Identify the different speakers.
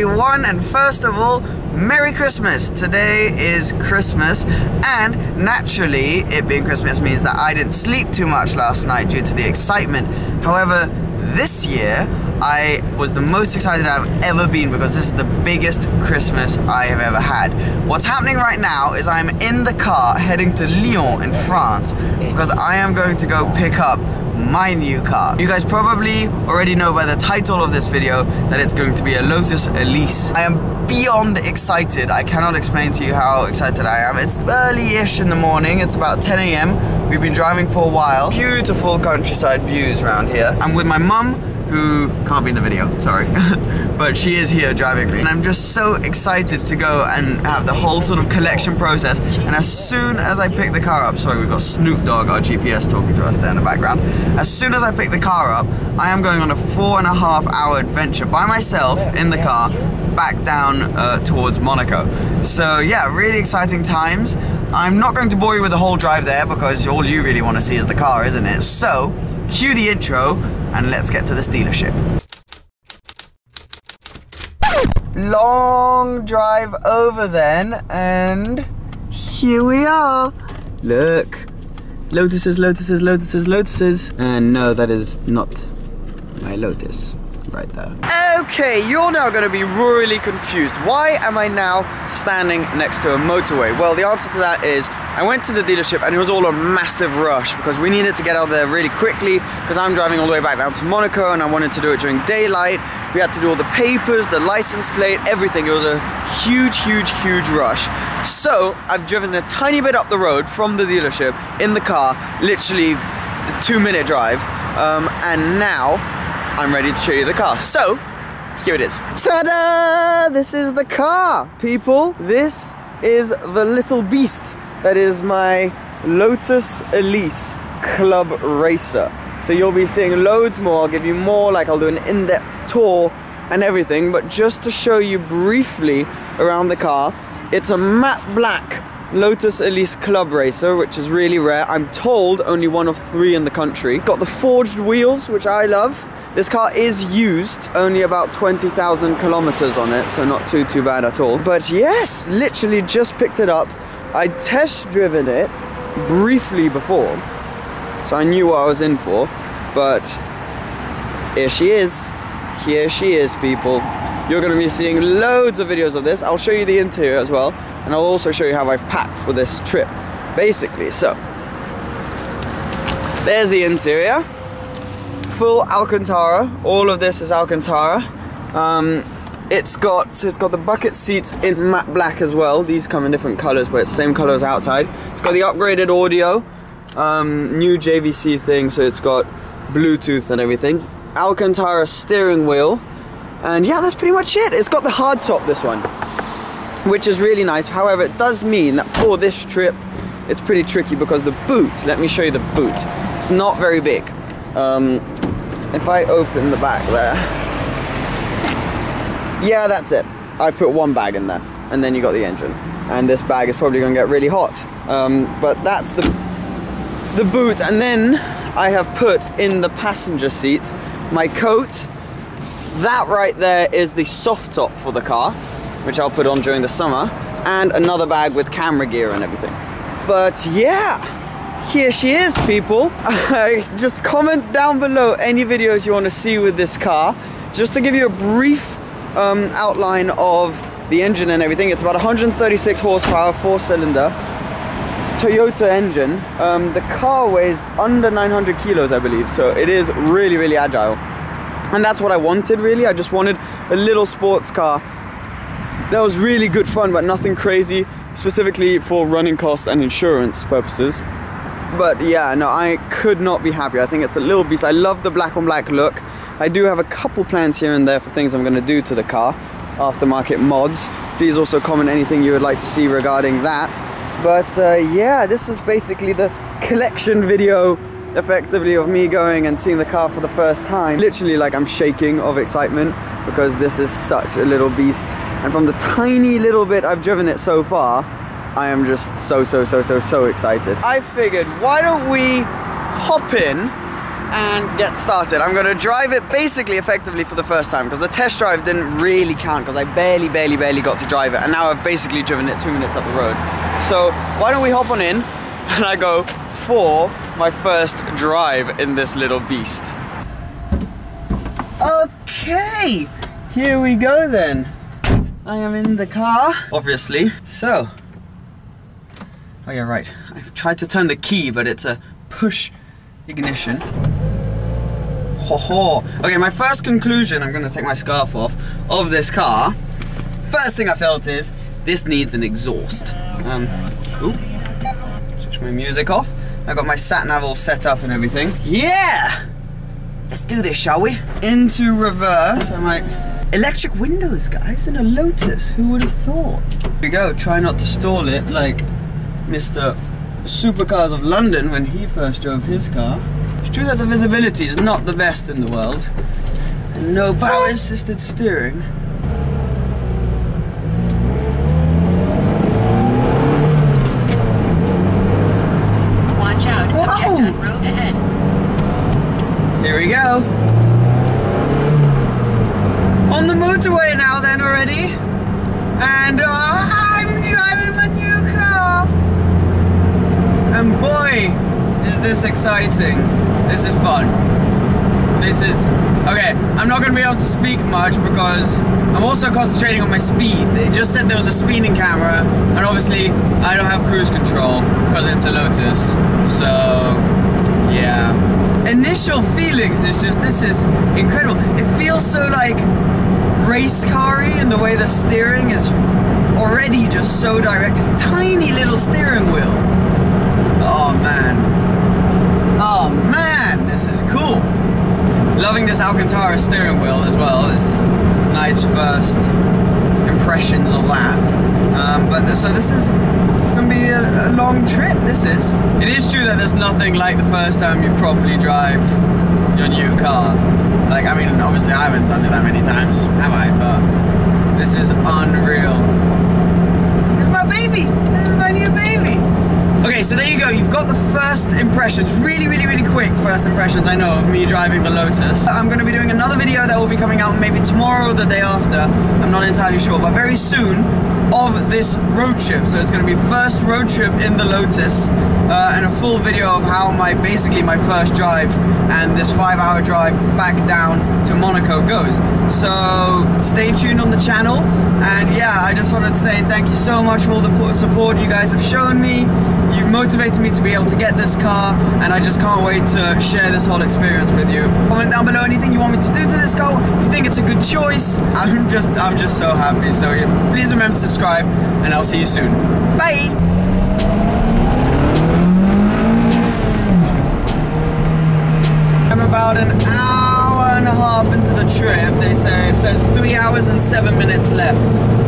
Speaker 1: everyone, and first of all, Merry Christmas! Today is Christmas, and naturally, it being Christmas means that I didn't sleep too much last night due to the excitement. However, this year, I was the most excited I've ever been because this is the biggest Christmas I have ever had. What's happening right now is I'm in the car heading to Lyon in France because I am going to go pick up my new car. You guys probably already know by the title of this video that it's going to be a Lotus Elise. I am beyond excited. I cannot explain to you how excited I am. It's early-ish in the morning. It's about 10 a.m. We've been driving for a while. Beautiful countryside views around here. I'm with my mum who can't be in the video, sorry. but she is here driving me. And I'm just so excited to go and have the whole sort of collection process. And as soon as I pick the car up, sorry, we've got Snoop Dogg, our GPS, talking to us there in the background. As soon as I pick the car up, I am going on a four and a half hour adventure by myself in the car back down uh, towards Monaco. So yeah, really exciting times. I'm not going to bore you with the whole drive there because all you really want to see is the car, isn't it? So, cue the intro and let's get to this dealership. Long drive over then and here we are. Look, lotuses, lotuses, lotuses, lotuses. And no, that is not my lotus right there. Okay, you're now going to be royally confused. Why am I now standing next to a motorway? Well, the answer to that is I went to the dealership and it was all a massive rush because we needed to get out there really quickly because I'm driving all the way back down to Monaco and I wanted to do it during daylight. We had to do all the papers, the license plate, everything. It was a huge, huge, huge rush. So I've driven a tiny bit up the road from the dealership in the car, literally a two minute drive. Um, and now I'm ready to show you the car. So, here it is. Ta-da! This is the car, people. This is the little beast that is my Lotus Elise Club Racer. So you'll be seeing loads more. I'll give you more, like I'll do an in-depth tour and everything. But just to show you briefly around the car, it's a matte black Lotus Elise Club Racer, which is really rare. I'm told only one of three in the country. Got the forged wheels, which I love. This car is used, only about 20,000 kilometers on it, so not too, too bad at all. But yes, literally just picked it up. I test driven it briefly before, so I knew what I was in for, but here she is. Here she is, people. You're gonna be seeing loads of videos of this. I'll show you the interior as well, and I'll also show you how I've packed for this trip, basically. So, there's the interior full Alcantara. All of this is Alcantara. Um, it's got so it's got the bucket seats in matte black as well. These come in different colors, but it's same color as outside. It's got the upgraded audio, um, new JVC thing, so it's got Bluetooth and everything. Alcantara steering wheel, and yeah, that's pretty much it. It's got the hard top, this one, which is really nice. However, it does mean that for this trip, it's pretty tricky because the boot. Let me show you the boot. It's not very big. Um, if I open the back there, yeah, that's it. I've put one bag in there, and then you got the engine. And this bag is probably gonna get really hot. Um, but that's the, the boot, and then I have put in the passenger seat my coat. That right there is the soft top for the car, which I'll put on during the summer, and another bag with camera gear and everything. But yeah, here she is people. Just comment down below any videos you want to see with this car. Just to give you a brief um, outline of the engine and everything. It's about 136 horsepower four cylinder Toyota engine. Um, the car weighs under 900 kilos I believe so it is really really agile. And that's what I wanted really. I just wanted a little sports car. That was really good fun but nothing crazy specifically for running costs and insurance purposes but yeah, no, I could not be happier. I think it's a little beast. I love the black on black look. I do have a couple plans here and there for things I'm gonna do to the car, aftermarket mods. Please also comment anything you would like to see regarding that. But uh, yeah, this was basically the collection video effectively of me going and seeing the car for the first time. Literally like I'm shaking of excitement because this is such a little beast. And from the tiny little bit I've driven it so far, I am just so, so, so, so, so excited. I figured, why don't we hop in and get started. I'm gonna drive it basically effectively for the first time because the test drive didn't really count because I barely, barely, barely got to drive it and now I've basically driven it two minutes up the road. So why don't we hop on in and I go for my first drive in this little beast. Okay, here we go then. I am in the car, obviously. So, oh yeah, right. I've tried to turn the key, but it's a push ignition. Ho ho. Okay, my first conclusion, I'm gonna take my scarf off, of this car. First thing I felt is, this needs an exhaust. Um, ooh, switch my music off. I got my sat nav all set up and everything. Yeah! Let's do this, shall we? Into reverse, I'm like, electric windows, guys, in a Lotus. Who would have thought? Here we go, try not to stall it like Mr. Supercars of London when he first drove his car. It's true that the visibility is not the best in the world. And no power assisted steering.
Speaker 2: Watch out.
Speaker 1: Whoa.
Speaker 2: Object on road ahead.
Speaker 1: Here we go. On the motorway now then already. And uh, I'm driving my new car. And boy, is exciting. This is fun. This is, okay, I'm not gonna be able to speak much because I'm also concentrating on my speed. They just said there was a speeding camera and obviously I don't have cruise control because it's a Lotus. So, yeah. Initial feelings is just, this is incredible. It feels so like race car-y in the way the steering is already just so direct. Tiny little steering wheel. Oh man. Man, this is cool. Loving this Alcantara steering wheel as well. It's nice first impressions of that. Um, but so this is it's gonna be a, a long trip. This is. It is true that there's nothing like the first time you properly drive your new car. Like I mean, obviously I haven't done it that many times, have I? But this is unreal. It's my baby. This is my new baby. Okay, You've got the first impressions, really, really, really quick first impressions I know of me driving the Lotus. I'm going to be doing another video that will be coming out maybe tomorrow or the day after. I'm not entirely sure, but very soon of this road trip. So it's going to be first road trip in the Lotus uh, and a full video of how my basically my first drive and this five-hour drive back down to Monaco goes. So stay tuned on the channel. And yeah, I just wanted to say thank you so much for all the support you guys have shown me. You've motivated me to be able to get this car, and I just can't wait to share this whole experience with you. Comment down below anything you want me to do to this car. You think it's a good choice. I'm just, I'm just so happy. So yeah, please remember to subscribe, and I'll see you soon. Bye. I'm about an hour and a half into the trip. They say it says three hours and seven minutes left.